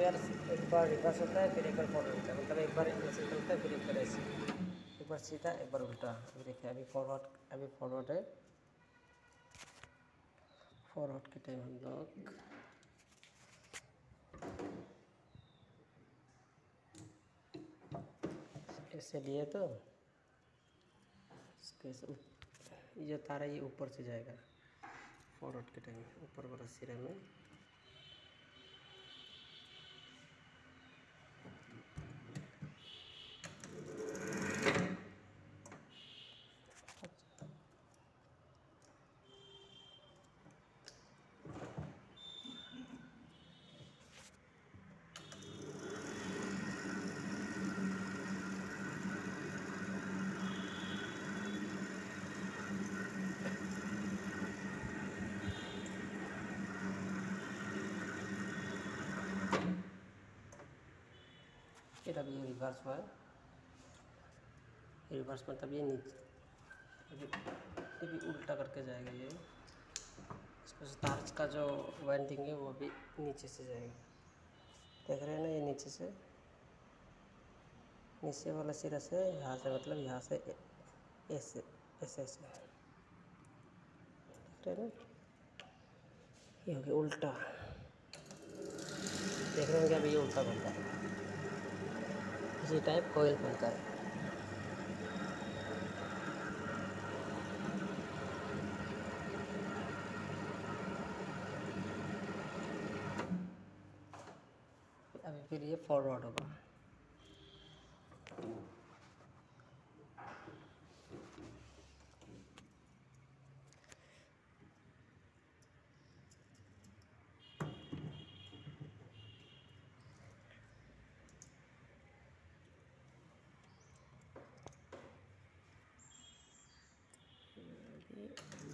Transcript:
Pair एक बार reverse होता है फिर एक बार फॉरवर्ड होता है मतलब एक बार ऐसे चलता है फिर एक बार ऐसे एक बार सीधा एक बार उल्टा अभी देखिए अभी फॉरवर्ड अभी फॉरवर्ड है फॉरवर्ड के टाइम हम लोग ऐसे लिए तो ये तारा ये ऊपर से जाएगा फॉरवर्ड के टाइम ऊपर वाला सिरा में फिर अब ये रिवर्स हुआ रिवर्स मतलब ये नीचे भी उल्टा करके जाएगा ये। इसमें स्टार्च का जो वाइंडिंग है, वो भी नीचे से जाएगा। देख रहे हैं ना ये नीचे से? नीचे वाला सिरा से, यहाँ से मतलब यहाँ से ऐसे ऐसे ऐसे। देख रहे हैं ना? ये हो गया उल्टा। देख रहे होंगे अभी ये उल्टा बनता है? इसी टाइप कोयल बनता है। अभी फिर ये फॉरवर्ड होगा। it.